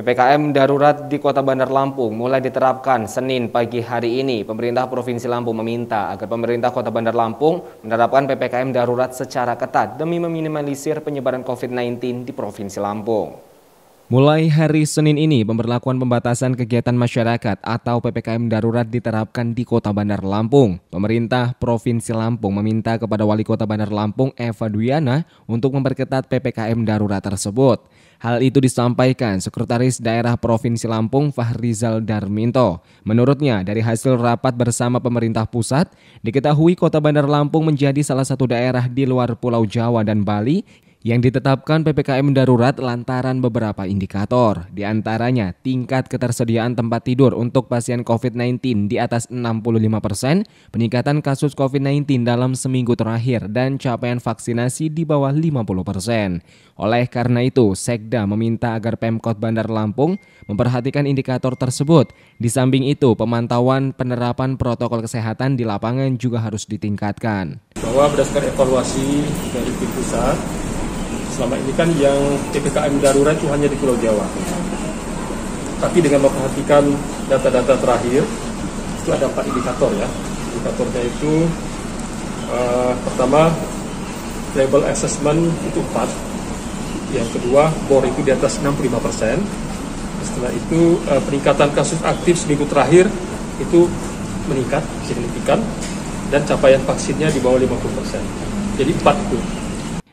PPKM darurat di Kota Bandar Lampung mulai diterapkan Senin pagi hari ini. Pemerintah Provinsi Lampung meminta agar pemerintah Kota Bandar Lampung menerapkan PPKM darurat secara ketat demi meminimalisir penyebaran COVID-19 di Provinsi Lampung. Mulai hari Senin ini, pemberlakuan pembatasan kegiatan masyarakat atau PPKM darurat diterapkan di Kota Bandar Lampung. Pemerintah Provinsi Lampung meminta kepada Wali Kota Bandar Lampung, Eva Duyana, untuk memperketat PPKM darurat tersebut. Hal itu disampaikan Sekretaris Daerah Provinsi Lampung, Fahrizal Darminto. Menurutnya, dari hasil rapat bersama pemerintah pusat, diketahui Kota Bandar Lampung menjadi salah satu daerah di luar Pulau Jawa dan Bali yang ditetapkan PPKM darurat lantaran beberapa indikator, di antaranya tingkat ketersediaan tempat tidur untuk pasien COVID-19 di atas 65 persen, peningkatan kasus COVID-19 dalam seminggu terakhir, dan capaian vaksinasi di bawah 50 persen. Oleh karena itu, Sekda meminta agar Pemkot Bandar Lampung memperhatikan indikator tersebut. Di samping itu, pemantauan penerapan protokol kesehatan di lapangan juga harus ditingkatkan. Bahwa berdasarkan evaluasi dari tim pusat, selama ini kan yang PPKM darurat itu hanya di Pulau Jawa. Tapi dengan memperhatikan data-data terakhir, itu ada empat indikator ya. Indikatornya itu uh, pertama label assessment itu 4, yang kedua bor itu di atas 65 persen, setelah itu uh, peningkatan kasus aktif seminggu terakhir itu meningkat signifikan dan capaian vaksinnya di bawah 50 persen. Jadi empat itu.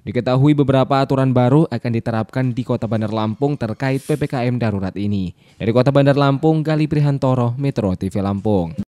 Diketahui beberapa aturan baru akan diterapkan di Kota Bandar Lampung terkait PPKM darurat ini. Dari Kota Bandar Lampung, Gali Prihantoro, Metro TV Lampung.